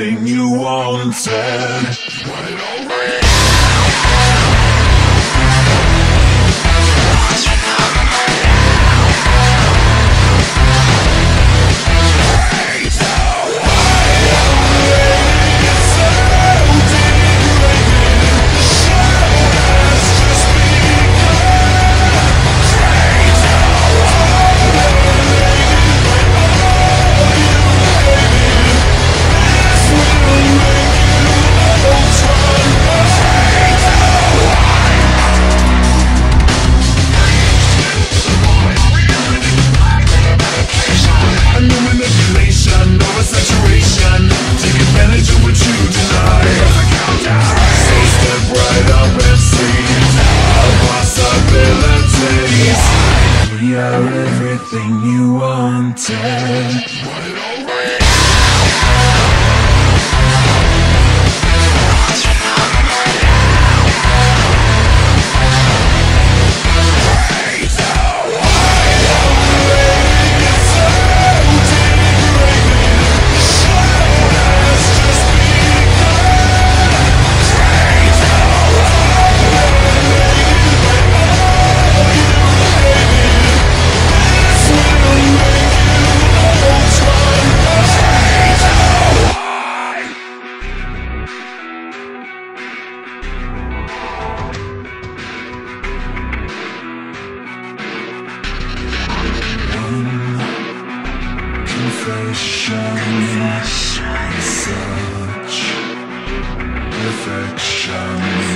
everything you wanted. you're everything you wanted. Possession, such perfection.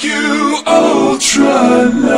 You, Ultra